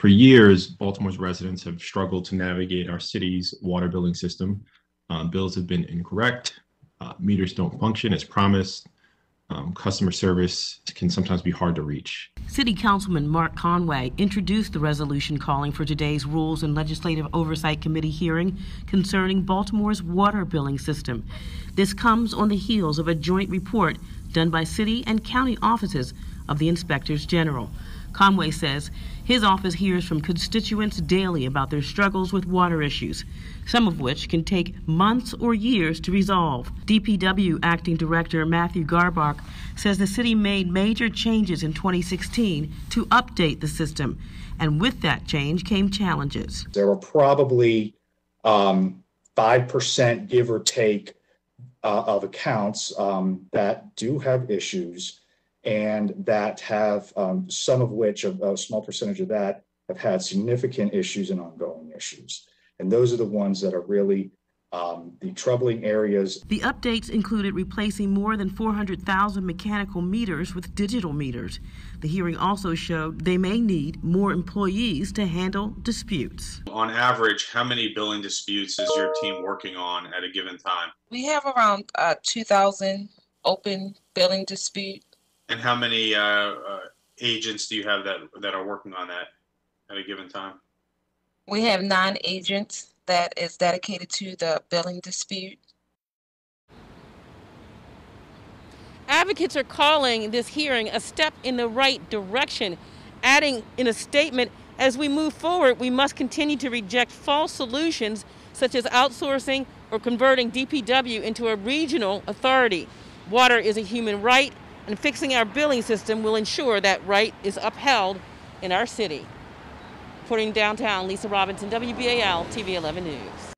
For years, Baltimore's residents have struggled to navigate our city's water billing system. Um, bills have been incorrect, uh, meters don't function as promised, um, customer service can sometimes be hard to reach. City Councilman Mark Conway introduced the resolution calling for today's Rules and Legislative Oversight Committee hearing concerning Baltimore's water billing system. This comes on the heels of a joint report done by city and county offices of the inspectors general. Conway says his office hears from constituents daily about their struggles with water issues, some of which can take months or years to resolve. DPW Acting Director Matthew Garbark says the city made major changes in 2016 to update the system, and with that change came challenges. There are probably um, 5%, give or take, uh, of accounts um, that do have issues and that have um, some of which, a, a small percentage of that, have had significant issues and ongoing issues. And those are the ones that are really um, the troubling areas. The updates included replacing more than 400,000 mechanical meters with digital meters. The hearing also showed they may need more employees to handle disputes. On average, how many billing disputes is your team working on at a given time? We have around uh, 2,000 open billing dispute. And how many uh, uh, agents do you have that that are working on that at a given time? We have nine agents that is dedicated to the billing dispute. Advocates are calling this hearing a step in the right direction, adding in a statement as we move forward, we must continue to reject false solutions such as outsourcing or converting DPW into a regional authority. Water is a human right, and fixing our billing system will ensure that right is upheld in our city. Reporting downtown, Lisa Robinson, WBAL TV 11 News.